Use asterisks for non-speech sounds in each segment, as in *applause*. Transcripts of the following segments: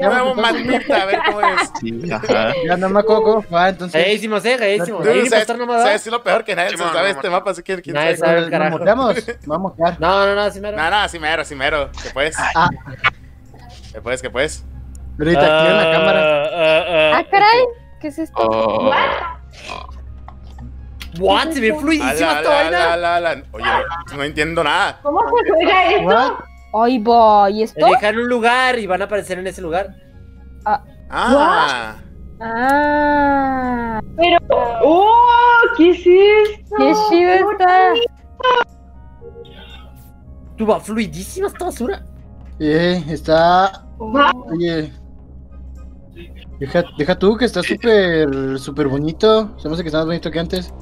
Nuevo maldita, a ver cómo es. Sí, ajá. Ya no me acuerdo cómo fue, entonces. Gaísimos, eh, gaísimos. Dude, Ahí ¿sabes, no me sabes lo peor que nadie se sabe este mapa? Así que quién Nadie sabe. sabe. *laughs* ¿Nos carajo. Vamos a. No, no, no, sí me No, no, sí mero, sí mero. ¿Qué pues? Ah, ¿Qué pues? ¿Qué pues? ahorita activen la cámara. Ah, caray. ¿Qué es esto? Oh, What? Se ve fluidísima esta vaina. Oye, no, no entiendo nada. ¿Cómo se juega esto? Ay, voy. ¿Esto? Elijan un lugar y van a aparecer en ese lugar. Ah, Ah. Pero, ¡oh! ¿Qué es esto? Qué chido está. Tú va fluidísima esta basura. Eh, está. Oye. Deja, deja tú que está súper, súper bonito. Se me hace que está más bonito que antes.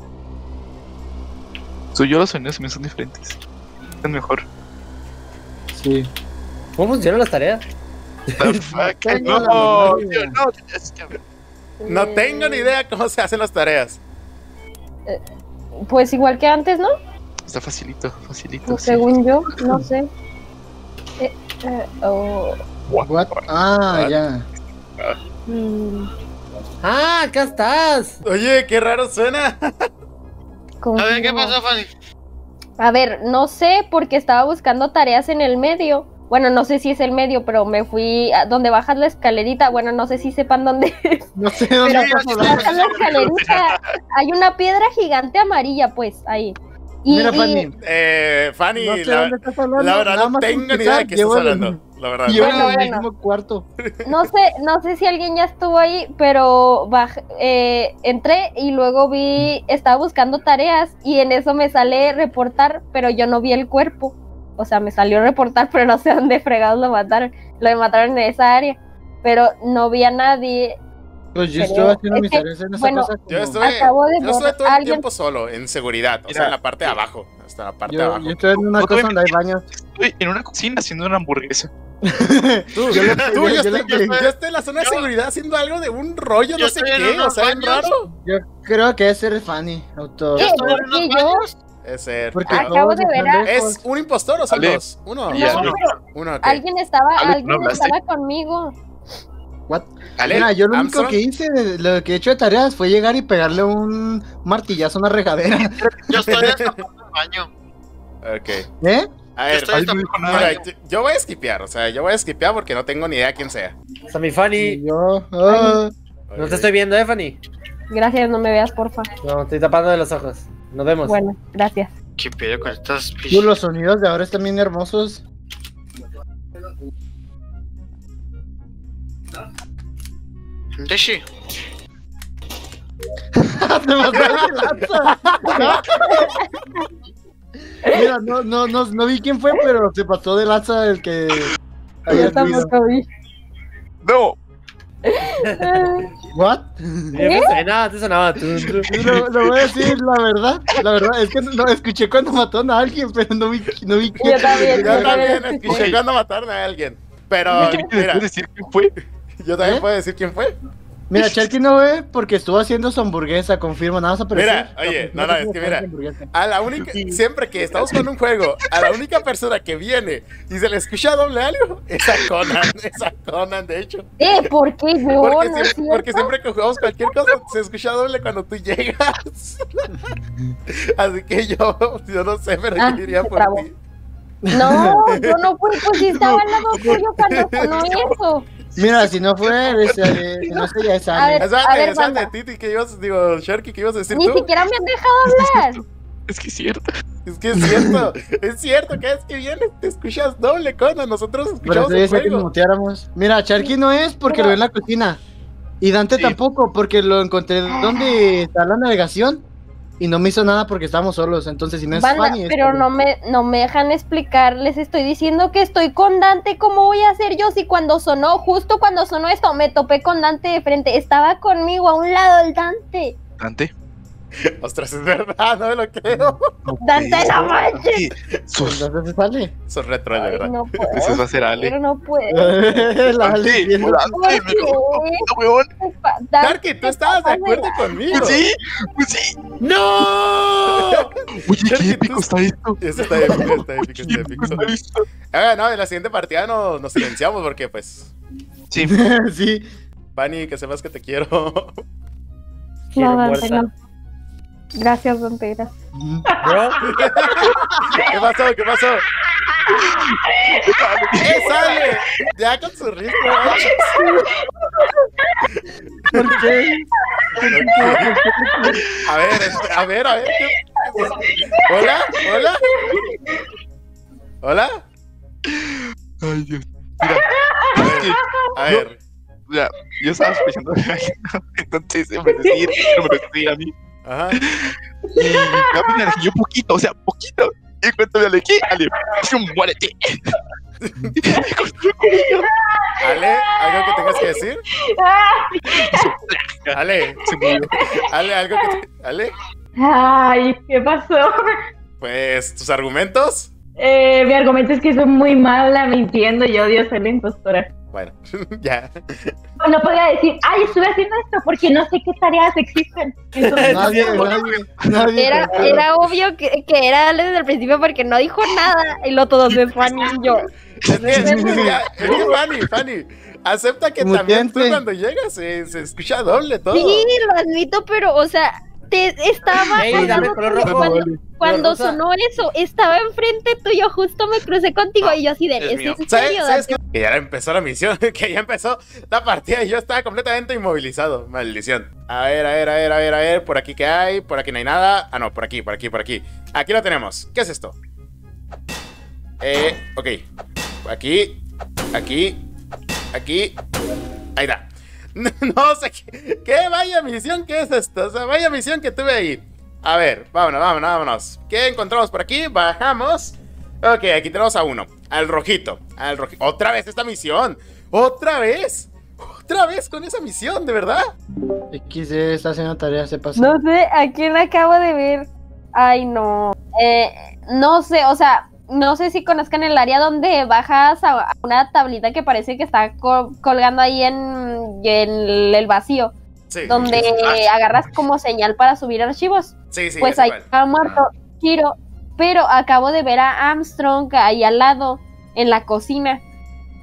soy yo los sonidos me son diferentes. Es mejor. Sí. ¿Cómo funcionan las tareas? The No, tío, no, no tengo ni idea cómo se hacen las tareas. Pues igual que antes, ¿no? Está facilito, facilito. Pues sí. según yo, no sé. Eh, eh, oh, What? Ah, What? ya. mm, Ah, acá estás. Oye, qué raro suena. ¿cómo A ver, ¿qué pasó, Fanny? A ver, no sé porque estaba buscando tareas en el medio. Bueno, no sé si es el medio, pero me fui a donde bajas la escalerita. Bueno, no sé si sepan dónde *laughs* es. No sé dónde Pero estás hablando. bajas la escalerita. Hay una piedra gigante amarilla, pues, ahí. Y, Mira, y- Fanny. Eh, Fanny, No sé la, dónde estás hablando. la verdad nada no tengo ni idea de qué estás hablando. La verdad. Llevo Bueno, en el mismo cuarto. *laughs* no sé, no sé si alguien ya estuvo ahí, pero baj- eh, entré y luego vi, estaba buscando tareas y en eso me sale reportar, pero yo no vi el cuerpo. O sea, me salió reportar, pero no sé dónde fregados lo mataron. Lo mataron en esa área, pero no vi a nadie. Pues yo estuve haciendo mis tareas en esa bueno, como- Yo estuve, Acabo de yo estuve ver todo el alguien- tiempo solo, en seguridad. O sea, Mira. en la parte de abajo. Hasta la parte de Yo, abajo. yo estoy en una No cosa donde hay baños. Estoy en una cocina haciendo una hamburguesa. *laughs* Tú, Yo le- tú, yo- yo, estoy, yo- estoy en la zona de seguridad haciendo algo de un rollo, no sé estoy qué. O sea, baños. raro. Yo creo que ese es Fanny. Auto. ¿Qué? Estoy en ¿Por unos qué yo? baños. Es ser. Porque Acabo de ver a-. ¿Es un impostor o son dos? Uno. No, pero Uno, ok. alguien estaba, ¿no alguien estaba conmigo. What? Ale, Mira, yo lo único que hice, lo que he hecho de tareas fue llegar y pegarle un martillazo a una regadera. *laughs* Yo estoy *laughs* destapando el baño. Ok. ¿Eh? A Yo ver, estoy yo, yo voy a skipear. O sea, yo voy a skipear porque no tengo ni idea quién sea. Sea, mi Fanny. Yo. ah, No te estoy viendo, eh, Fanny. Gracias, no me veas, porfa. No, estoy tapando de los ojos. Nos vemos. Bueno, gracias. ¿Qué pedo con estas tú, los sonidos de ahora están bien hermosos. Deshi. Te mataron el lanza. Mira, no, no, no, no vi quién fue, pero se pasó de lanza el que Yo tampoco vi. No, *laughs* ¿What? Eh, nada, te sonaba. Tú, tú. *laughs* Lo, lo voy a decir la verdad. La verdad es que no escuché cuando mató a alguien, pero no vi, no vi quién. Yo también, Yo también escuché cuando mataron a alguien. Pero, ¿quién mira, decir quién fue? Yo también ¿Eh? puedo decir quién fue. Mira, Cherky no ve porque estuvo haciendo su hamburguesa, confirmo, nada más apareció. Mira, oye, no, no, es que mira. A la única, siempre que estamos jugando un juego, a la única persona que viene y se le escucha doble algo, *laughs* es a Conan, es a Conan, de hecho. Eh, ¿por qué yo? Porque, no siempre, porque siempre que jugamos cualquier cosa, se escucha doble cuando tú llegas. *laughs* Así que yo, yo no sé, pero Ah, yo diría por ti. No, yo no fui, pues sí *laughs* estaba al lado tuyo cuando sonó eso. Mira, si no fue, ese, si no sería esa. A ver, a ver. Titi, que ibas, digo, Sharky, ¿qué ibas a decir Ni tú? siquiera me han dejado *laughs* hablar. Es que es cierto. Es que es cierto, es cierto, cada vez que vienes te escuchas doble, Conan, nosotros Pero escuchamos eso el que nos juego. muteáramos. Mira, Charky no es porque Pero- lo ve en la cocina. Y Dante Sí. tampoco, porque lo encontré donde está la navegación. Y no me hizo nada porque estábamos solos. Entonces, si no es Banda, pero no me, no me dejan explicar. Les estoy diciendo que estoy con Dante. ¿Cómo voy a hacer yo si cuando sonó, justo cuando sonó esto, me topé con Dante de frente? Estaba conmigo a un lado el Dante. Dante. *laughs* Ostras, es verdad, no me lo creo. *laughs* Dante, no manches. Entonces se sale. Son retro, de verdad. no puedo. *laughs* Ese va a ser Ale. Pero no puedo. la Ale Dante, weón. Sharky, tú estabas de acuerdo conmigo. Pues sí, pues sí. ¡No! Oye, qué épico está esto. Eso está épico, está épico, está épico. Ah, no, en la siguiente partida nos, nos silenciamos porque, pues, Sí. sí. Fanny, que sepas que te quiero. Quiero No, Dante, muerta. no. Gracias, Dante, gracias. Bro, ¿Qué pasó? ¿Qué pasó? ¡Eh, sale! Ya con su ritmo. ¿Por qué? A ver, este, a ver, a ver. ¿qué- Hola, hola. Hola. Ay, Dios. Mira, es que, A ver. o sea, yo estaba sospechando de alguien, ¿no? entonces en vez de decir, no me decía a mí. Ajá. Y Gaby me alejé un poquito, o sea, poquito. Y cuando me alejé, Ale, muérete. Ella. Ale, ¿algo que tengas que decir? Ale. Ale, ¿algo que te... Ale, Ay, ¿qué pasó? pues, ¿tus argumentos? Eh, mi argumento es que soy muy mala mintiendo y odio ser la impostora. Bueno, *laughs* ya. No podía decir, ay, estuve haciendo esto porque no sé qué tareas existen. *laughs* Entonces, Nadie, *laughs* nadie, nadie. Era, era obvio que, que era Ale desde el principio porque no dijo nada y lo todos de Fanny y yo. Es que, es que ya- es que Fanny, Fanny, acepta que también tú cuando llegas se, se escucha doble todo. Sí, lo admito, pero, o sea, te estaba Ey, rojo. cuando, cuando sonó eso, estaba enfrente tuyo, justo me crucé contigo y yo así de, es ¿es ¿Sabes, serio? sabes Dante?" qué? Que ya empezó la misión, *laughs* que ya empezó la partida y yo estaba completamente inmovilizado. Maldición. A ver, a ver, a ver, a ver, a ver. Por aquí que hay, por aquí no hay nada. Ah, no, por aquí, por aquí, por aquí. Aquí lo tenemos. ¿Qué es esto? Eh, ok. Aquí, aquí, aquí. Ahí está. No, *laughs* no sé qué, qué vaya misión que es esto. O sea, vaya misión que tuve ahí. A ver, vámonos, vámonos, vámonos. ¿Qué encontramos por aquí? Bajamos. Ok, aquí tenemos a uno. Al rojito. Al rojito. Otra vez esta misión. Otra vez. Otra vez con esa misión, de verdad. XD está haciendo tareas, se pasó. No sé, ¿a quién acabo de ver? Ay, no. Eh, no sé, o sea, no sé si conozcan el área donde bajas a una tablita que parece que está co- colgando ahí en, en el vacío, Sí. donde Ah, agarras como señal para subir archivos. Sí, sí. pues ahí ha muerto Kiro, pero acabo de ver a Armstrong ahí al lado, en la cocina.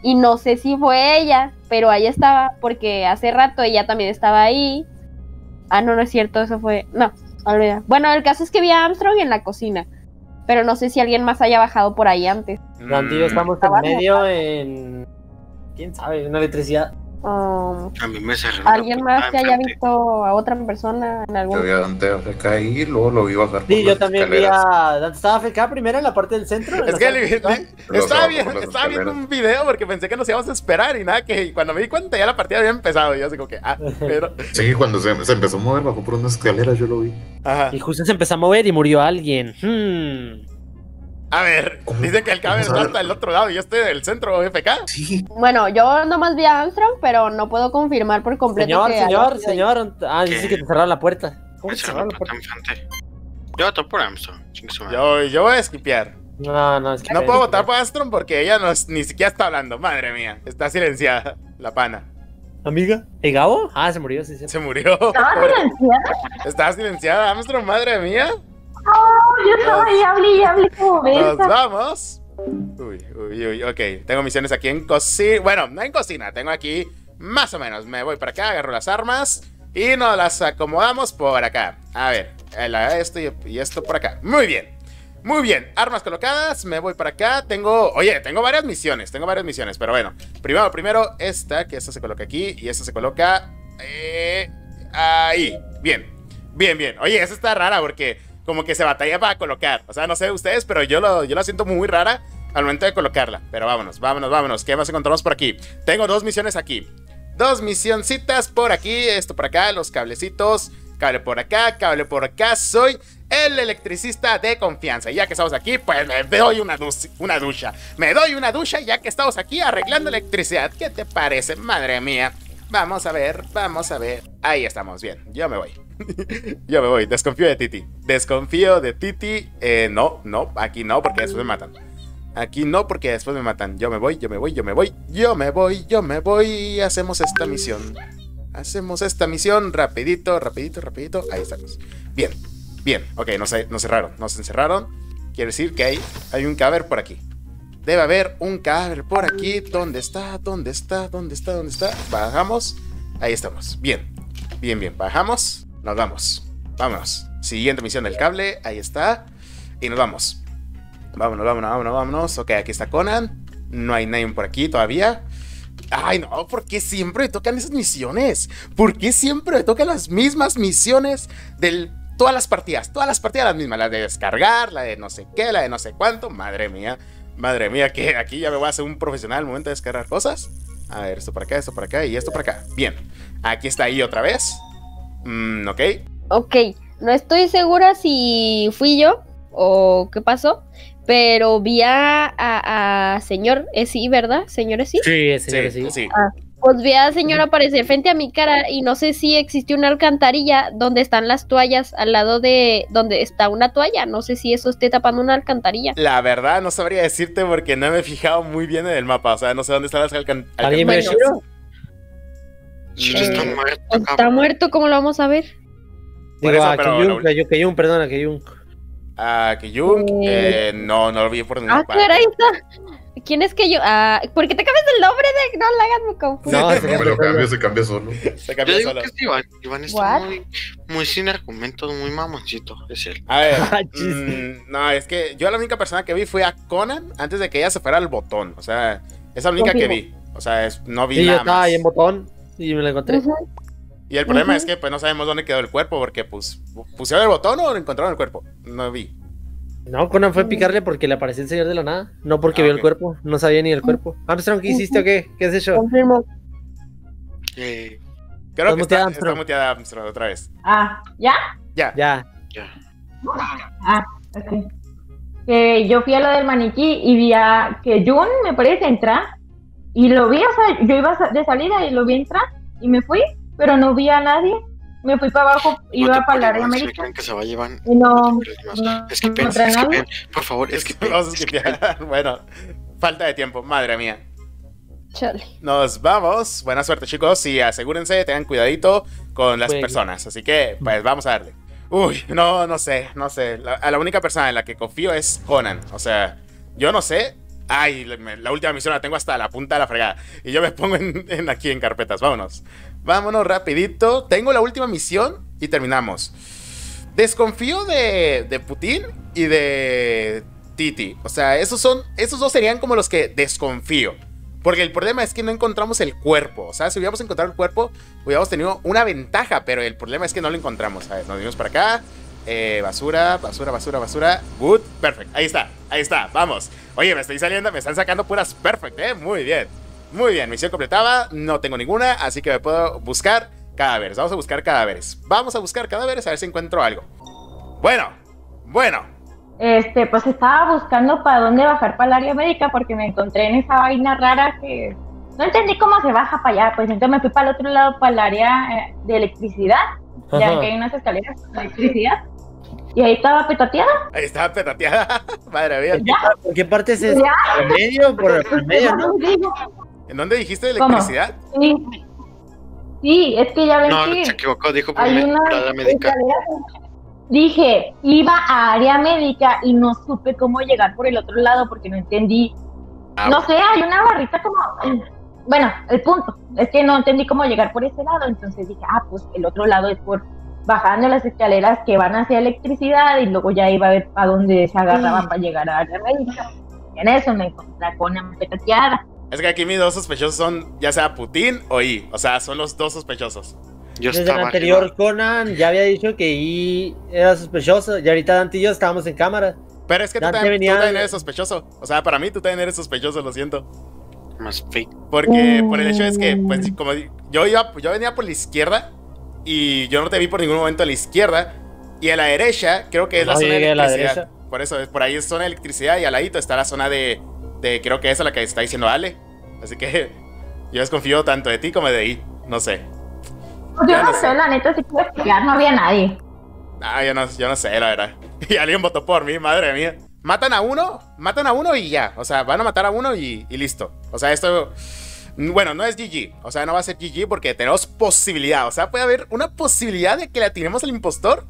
Y no sé si fue ella, pero ahí estaba, porque hace rato ella también estaba ahí. Ah, no, no es cierto, eso fue. No, olvida. Bueno, el caso es que vi a Armstrong en la cocina. Pero no sé si alguien más haya bajado por ahí antes. Dante y yo Mm, estamos en medio en. ¿Quién sabe? Una electricidad. Um, A mí me cerró ¿Alguien más que haya visto a otra persona en Yo algún vi a Dante AFK y luego lo vi bajar. Sí, yo también vi a. Dante estaba FK primero en la parte del centro. en Es que li- Pero estaba, estaba viendo un video porque pensé que nos íbamos a esperar y nada, que cuando me di cuenta ya la partida había empezado. Y yo así como que, ah, *laughs* pero. Sí, cuando se, se empezó a mover, bajó por unas escaleras, yo lo vi. Ajá. Y justo se empezó a mover y murió alguien. Hmm. A ver, ¿Cómo? dicen que el ¿Cómo está sabe? hasta el otro lado y yo estoy del centro FK. Sí. Bueno, yo nomás vi a Armstrong, pero no puedo confirmar por completo. Señor, que señor, señor. Ah, dice que te cerraron la puerta. ¿Cómo cerraron la puerta enfrente. Yo voto por Armstrong. Yo, yo voy a esquipear. No, no, es que. No puedo votar por Astron porque ella no, es- ni siquiera está hablando. Madre mía, está silenciada la pana. ¿Amiga? ¿El Gabo? Ah, se murió, sí, sí. Se murió. ¿Estaba *laughs* silenciada? Está silenciada, Armstrong, madre mía. Yo estaba ahí, hablé y hablé como Nos vamos. Uy, uy, uy, ok. Tengo misiones aquí en cocina. Bueno, no en cocina, tengo aquí más o menos. Me voy para acá, agarro las armas y nos las acomodamos por acá. A ver, el- esto y, y esto por acá. Muy bien. Muy bien, armas colocadas, me voy para acá. Tengo, oye, tengo varias misiones, tengo varias misiones, pero bueno. Primero, primero, esta, que esta se coloca aquí y esta se coloca eh, ahí. Bien, bien, bien. Oye, esta está rara porque como que se batalla para colocar. O sea, no sé ustedes, pero yo, lo, yo la siento muy rara al momento de colocarla. Pero vámonos, vámonos, vámonos. ¿Qué más encontramos por aquí? Tengo dos misiones aquí. Dos misioncitas por aquí, esto por acá, los cablecitos. Cable por acá, cable por acá. Soy el electricista de confianza. Y ya que estamos aquí, pues me doy una, una ducha. Me doy una ducha ya que estamos aquí arreglando electricidad. ¿Qué te parece? Madre mía. Vamos a ver, vamos a ver. Ahí estamos, bien. Yo me voy. *laughs* Yo me voy. Desconfío de Titi. Desconfío de Titi. Eh, no, no, aquí no, porque después me matan. Aquí no, porque después me matan. Yo me voy, yo me voy, yo me voy. Yo me voy, yo me voy. Hacemos esta misión. Hacemos esta misión rapidito, rapidito, rapidito. Ahí estamos. Bien, bien. Ok, nos, nos cerraron, nos encerraron. Quiere decir que hay, hay un caber por aquí. Debe haber un cadáver por aquí. ¿Dónde está? ¿Dónde está? ¿Dónde está? ¿Dónde está? Bajamos. Ahí estamos. Bien. Bien, bien. Bajamos. Nos vamos. Vámonos. Siguiente misión del cable. Ahí está. Y nos vamos. Vámonos, vámonos, vámonos, vámonos. Ok, aquí está Conan. No hay nadie por aquí todavía. Ay, no, ¿por qué siempre me tocan esas misiones? ¿Por qué siempre me tocan las mismas misiones de todas las partidas? Todas las partidas las mismas. La de descargar, la de no sé qué, la de no sé cuánto. Madre mía. Madre mía, que aquí ya me voy a hacer un profesional al momento de descargar cosas. A ver, esto por acá, esto por acá y esto por acá. Bien. Aquí está ahí otra vez. Mm, ok. Ok, no estoy segura si fui yo o qué pasó, pero vi a, a, a señor, es sí, ¿verdad? Señor, es sí. Sí, señor, Sí, sí. sí. Pues vi a señor aparecer frente a mi cara y no sé si existe una alcantarilla donde están las toallas al lado de donde está una toalla. No sé si eso esté tapando una alcantarilla. La verdad, no sabría decirte porque no me he fijado muy bien en el mapa. O sea, no sé dónde están las alcan ¿Alguien me alcantarillas. Shiro está Eh, muerto, Está cabrón. muerto, ¿cómo lo vamos a ver? Digo, eso, a Kiyun, la- Kiyun, perdona, Kiyun. Ah, que Jung, Eh, eh, no, no lo vi por ninguna Ah, caray, está. ¿Quién es que yo? Ah, ¿por qué te cambias el nombre de.? No, la hagas me confundo. No, No se me lo cambio, se cambia solo. Se Yo digo solo. que es Iván. Iván está muy, muy sin argumentos, muy mamoncito. Es él. A ver, *laughs* Ah, mm, no, es que yo la única persona que vi fue a Conan antes de que ella se fuera al botón. O sea, esa es la única que vi. O sea, es- no vi Sí, yo nada estaba más. ahí en botón y me lo encontré. Y el problema es que pues no sabemos dónde quedó el cuerpo porque pues pusieron el botón o encontraron el cuerpo. No vi. No, Conan fue a picarle porque le apareció el señor de la nada. No porque Ah, vio el cuerpo. No sabía ni el cuerpo. Armstrong, ¿qué hiciste o qué? ¿Qué has hecho? Confirmo. Eh, Creo que muteada, está, Armstrong. está muteada Armstrong otra vez. Ah, ¿ya? Ya. Ya. Ah, ok. Que yo fui a lo del maniquí y vi a que Jun, me parece, entrar. Y lo vi, o sea, yo iba de salida y lo vi entrar y me fui, pero no vi a nadie. Me fui para abajo, iba para el área creen que se va a llevar. No, Es no Es que encontré a nadie. Por favor, es que *laughs* Vamos a skipear. *laughs* bueno, falta de tiempo, madre mía. Chale. Nos vamos. Buena suerte, chicos. Y asegúrense, tengan cuidadito con las Jueguen. personas. Así que, pues, vamos a darle. Uy, no, no sé, no sé. La, a la única persona en la que confío es Conan. O sea, yo no sé. Ay, la, última misión la tengo hasta la punta de la fregada. Y yo me pongo en, aquí en carpetas. Vámonos. Vámonos rapidito. Tengo la última misión y terminamos. Desconfío de, de Putin y de Titi. O sea, esos son. Esos dos serían como los que desconfío. Porque el problema es que no encontramos el cuerpo. O sea, si hubiéramos encontrado el cuerpo, hubiéramos tenido una ventaja. Pero el problema es que no lo encontramos. Ver, nos venimos para acá. Eh, basura, basura, basura, basura. Good, perfect. Ahí está, ahí está. Vamos. Oye, me estoy saliendo, me están sacando puras perfect, ¿eh? Muy bien. Muy bien, misión completada. No tengo ninguna, así que me puedo buscar cadáveres. Vamos a buscar cadáveres. Vamos a buscar cadáveres a ver si encuentro algo. Bueno, bueno. Este, pues estaba buscando para dónde bajar para el área médica porque me encontré en esa vaina rara que no entendí cómo se baja para allá. Pues entonces me fui para el otro llado, para el área eh, de electricidad. Ya Ajá. que hay unas escaleras de electricidad. Y ahí estaba petateada. Ahí está petateada. *laughs* Madre mía. ¿Por qué parte es eso? Ya. ¿Por el medio? ¿Por el medio, no? ¿En dónde dijiste ¿Cómo? electricidad? Sí. Sí, es que ya ven No, que se equivocó, dijo por, hay una la médica. Dije, iba a área médica y no supe cómo llegar por el otro lado porque no entendí. Ah, No sé, hay una barrita como... Bueno, el punto es que no entendí cómo llegar por ese lado, entonces dije, ah, pues el otro lado es por bajando las escaleras que van hacia electricidad y luego ya iba a ver a dónde se agarraban para llegar a área médica. En eso me encontré con una petateada. Es que aquí mis dos sospechosos son ya sea Putin o I. O sea, son los dos sospechosos. Yo Desde el anterior arriba. Conan ya había dicho que I era sospechoso y ahorita Dante y yo estábamos en cámara. Pero es que tú también, tú venía- también eres sospechoso. O sea, para mí tú también eres sospechoso, lo siento. Más fake. Porque por el hecho es que, pues, como di- yo iba, yo venía por la izquierda y yo no te vi por ningún momento a la izquierda. Y a la derecha, creo que es la zona de la electricidad. derecha. Por eso, es- por ahí es zona de electricidad y al ladito está la zona de, de creo que esa es la que está diciendo Ale. Así que *laughs* yo desconfío tanto de ti como de I. No sé. Pues Ya yo no no sé. sé, la neta, si quiero explicar, no había nadie. Ah, yo no, yo no sé, la verdad. *laughs* Y alguien votó por mí, madre mía. Matan a uno, matan a uno y ya. O sea, van a matar a uno y, y listo. O sea, esto. Bueno, no es GG. O sea, no va a ser GG porque tenemos posibilidad. O sea, puede haber una posibilidad de que la tiremos al impostor.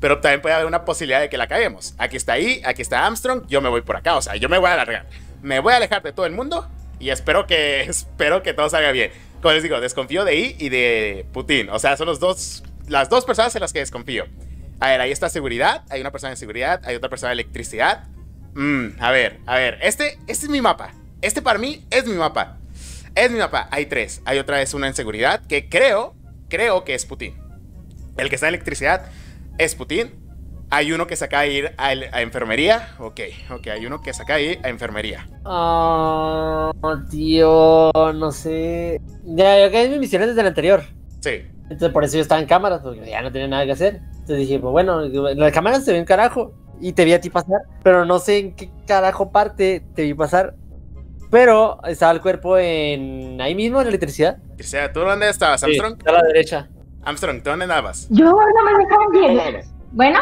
Pero también puede haber una posibilidad de que la caguemos. Aquí está ahí, aquí está Armstrong. Yo me voy por acá. O sea, yo me voy a alargar. me voy a alejar de todo el mundo y espero que, *laughs* espero que todo salga bien. Como les digo, desconfío de I y de Putin. O sea, son los dos, las dos personas en las que desconfío. A ver, ahí está seguridad, hay una persona de seguridad, hay otra persona de electricidad. Mm, a ver, a ver, este, este es mi mapa. Este para mí es mi mapa. Es mi mapa. Hay tres. Hay otra vez una en seguridad que creo, creo que es Putin. El que está en electricidad es Putin. Hay uno que se acaba de ir a, el- a enfermería. Ok, ok, hay uno que se acaba de ir a enfermería. Ah, tío, no sé. Ya, yo acabé mis misiones desde el anterior. Sí. Entonces por eso yo estaba en cámaras, porque ya no tenía nada que hacer. Entonces dije, pues bueno, en las cámaras se ve un carajo. Y te vi a ti pasar. Pero no sé en qué carajo parte te vi pasar. Pero estaba el cuerpo en ahí mismo, en la electricidad. O sea, ¿tú dónde estabas, Armstrong? Sí, a la derecha. Armstrong, ¿tú dónde andabas? Yo no me dejan llegar. Bueno,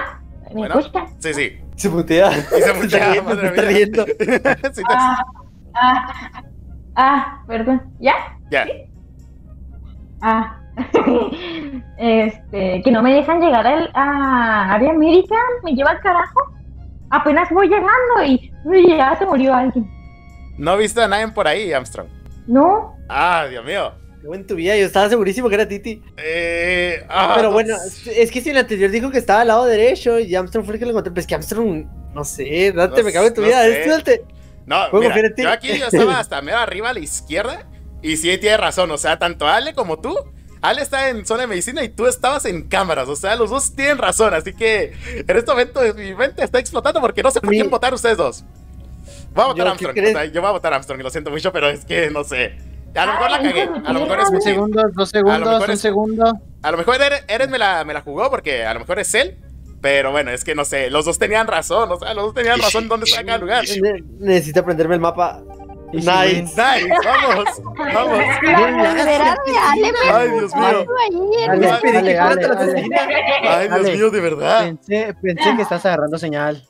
¿me Bueno. escuchan? Sí, sí. Se putea. Y se *laughs* Se putea, está se está mía. riendo. *laughs* Sí, Ah, ah, ah, perdón. ¿Ya? Ya. Ah. *laughs* este, que no me dejan llegar al, a área médica, me lleva al carajo. Apenas voy llegando y uy, ya se murió alguien. No he visto a nadie por ahí, Armstrong. No, Ah, Dios mío. Qué en tu vida, yo estaba segurísimo que era Titi. Eh, ah, Pero no bueno, es que si el anterior dijo que estaba al lado derecho y Armstrong fue el que lo encontré, pues que Armstrong, no sé, Dante, No me cago en tu no vida, sé. No, mira, en yo aquí yo estaba *laughs* hasta medio arriba a la izquierda. Y sí, tiene razón. O sea, tanto Ale como tú. Ale está en zona de medicina y tú estabas en cámaras. O sea, los dos tienen razón. Así que en este momento mi mente está explotando porque no sé por Mi- quién votar ustedes dos. Voy a votar Yo, a ¿qué Armstrong. o sea, yo voy a votar a Armstrong y lo siento mucho, pero es que no sé. A lo mejor la cagué. A lo mejor es Dos Putin. segundos, dos segundos, un es- segundo. A lo mejor Eres, Eres me, la, me la jugó porque a lo mejor es él. Pero bueno, es que no sé. Los dos tenían razón. O sea, los dos tenían razón dónde está cada lugar. Ne- Necesito aprenderme el mapa. Nice. Nice, vamos, vamos. Ay, Dios mío. Ay, Dios mío, de verdad. Pensé, pensé que estás agarrando señal.